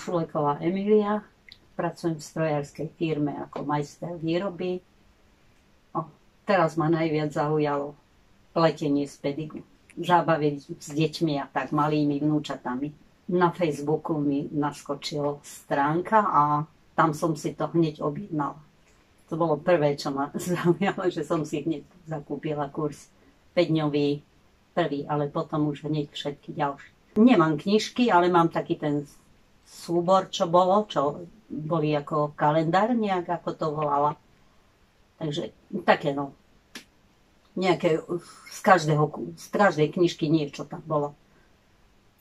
Šuleková Emilia, pracujem v strojárskej firme ako majster výroby. O, teraz ma najviac zaujalo pletenie z pedigu. Zábavy s deťmi a tak malými vnúčatami. Na Facebooku mi naskočila stránka a tam som si to hneď objednala. To bolo prvé, čo ma zaujalo, že som si hneď zakúpila kurz 5-dňový prvý, ale potom už hneď všetky ďalšie. Nemám knižky, ale mám taký ten súbor, čo bolo, čo boli ako kalendár nejak, ako to volala. Takže také no. Nejaké z, každého, z každej knižky niečo tam bolo.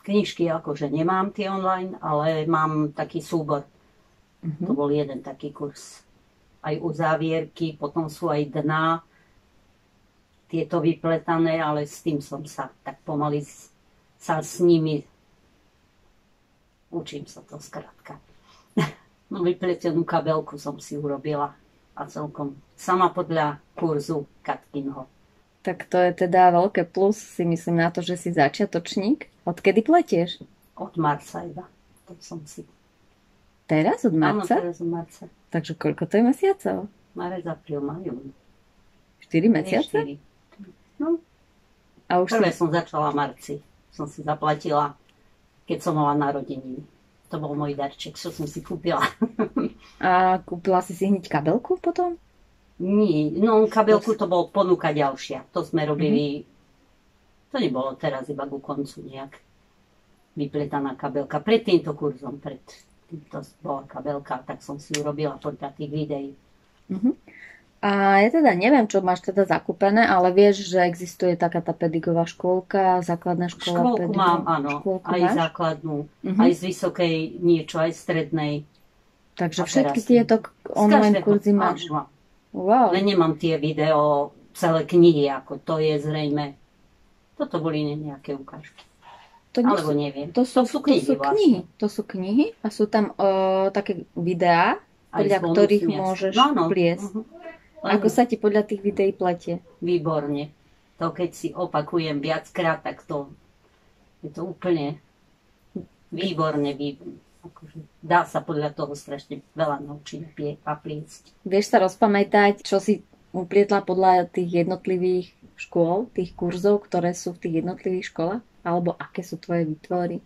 Knižky akože nemám tie online, ale mám taký súbor. Mm-hmm. To bol jeden taký kurz. Aj u závierky, potom sú aj dna, tieto vypletané, ale s tým som sa tak pomaly sa s nimi učím sa to skrátka. No vypletenú kabelku som si urobila a celkom sama podľa kurzu Katkinho. Tak to je teda veľké plus, si myslím na to, že si začiatočník. Odkedy pletieš? Od marca iba. To som si. Teraz od marca? Áno, teraz od marca. Takže koľko to je mesiacov? Marec, apríl, maj, jún. 4 mesiace? 4. No. A už Prvé som... som začala v marci. Som si zaplatila, keď som mala narodeniny. To bol môj darček, čo som si kúpila. A kúpila si si hneď kabelku potom? Nie, no kabelku to bol ponuka ďalšia. To sme robili, mm-hmm. to nebolo teraz iba ku koncu nejak vypletaná kabelka. Pred týmto kurzom, pred týmto bola kabelka, tak som si urobila podľa tých videí. Mm-hmm. A ja teda neviem, čo máš teda zakúpené, ale vieš, že existuje taká tá pedigová škôlka, základná škola Škôlku pedigo... mám, áno. Škôlku aj máš? základnú, uh-huh. aj z vysokej niečo, aj strednej. Takže všetky tieto online kurzy máš? Áno. Wow. Ale nemám tie video, celé knihy, ako to je zrejme. Toto boli nejaké ukážky. To Alebo sú, neviem. To sú, to sú knihy. To sú, knihy. to sú knihy a sú tam o, také videá, podľa ktorých môžeš no, no. pliesť. Uh-huh. Ako sa ti podľa tých videí pletie? Výborne. To keď si opakujem viackrát, tak to je to úplne výborne. výborne. Akože dá sa podľa toho strašne veľa naučiť a pliesť. Vieš sa rozpamätať, čo si uplietla podľa tých jednotlivých škôl, tých kurzov, ktoré sú v tých jednotlivých školách? Alebo aké sú tvoje výtvory?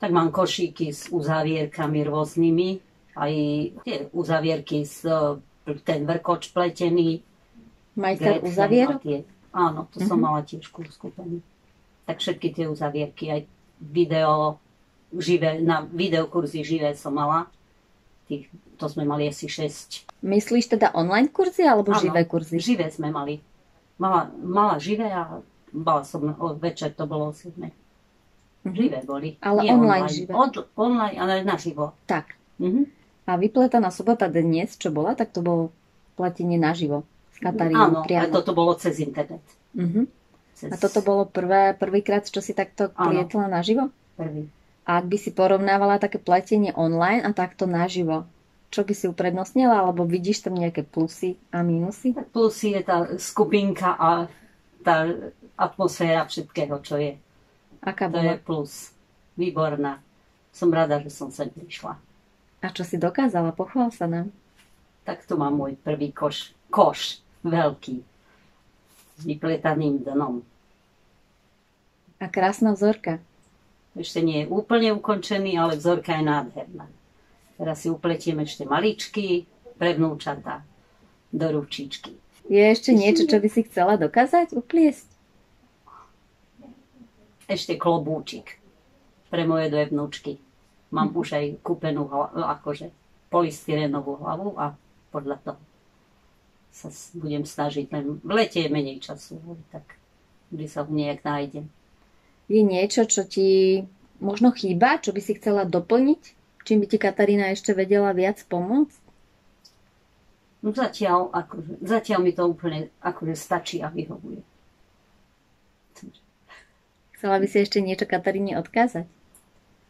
Tak mám košíky s uzavierkami rôznymi, aj tie uzavierky s ten vrkoč pletený. Majster uzavierok? Áno, to uh-huh. som mhm. mala tiež kurz kúpený. Tak všetky tie uzavierky, aj video, živé, na videokurzy živé som mala. Tých, to sme mali asi 6. Myslíš teda online kurzy alebo áno, živé kurzy? živé sme mali. Mala, mala živé a mala som, o, večer to bolo 7. Uh-huh. Živé boli. Ale Nie online, online živé? Od, online, ale naživo. Tak. Uh-huh. A vypletaná sobota dnes, čo bola, tak to bolo platenie naživo s Katarínou Áno, priamo. ale toto bolo cez internet. Uh-huh. Cez... A toto bolo prvé, prvýkrát, čo si takto plietla naživo? Prvý. A ak by si porovnávala také pletenie online a takto naživo, čo by si uprednostnila, alebo vidíš tam nejaké plusy a minusy? Tak plusy je tá skupinka a tá atmosféra všetkého, čo je. Aká to bola? je plus. Výborná. Som rada, že som sem prišla. A čo si dokázala? Pochvál sa nám. Tak tu mám môj prvý koš. Koš. Veľký. S vypletaným dnom. A krásna vzorka. Ešte nie je úplne ukončený, ale vzorka je nádherná. Teraz si upletiem ešte maličky pre vnúčata do ručičky. Je ešte niečo, čo by si chcela dokázať, upliesť? Ešte klobúčik pre moje dve vnúčky. Mám už aj kúpenú akože polystyrenovú hlavu a podľa toho sa budem snažiť. Len v lete je menej času, tak by sa nejak nájdem. Je niečo, čo ti možno chýba, čo by si chcela doplniť? Čím by ti Katarína ešte vedela viac pomôcť? No zatiaľ, akože, zatiaľ mi to úplne akože stačí a vyhovuje. Chcela by si ešte niečo Kataríne odkázať?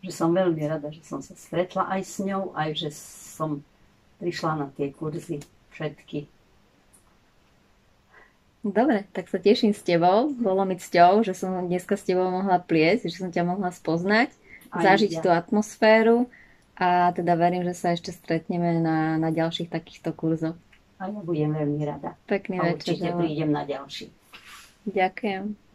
Že som veľmi rada, že som sa stretla aj s ňou, aj že som prišla na tie kurzy všetky. Dobre, tak sa teším s tebou. Bolo mi cťou, že som dneska s tebou mohla pliesť, že som ťa mohla spoznať, aj zažiť ja. tú atmosféru A teda verím, že sa ešte stretneme na, na ďalších takýchto kurzoch. A ja budem veľmi rada. Pekný a večer. Určite prídem na ďalší. Ďakujem.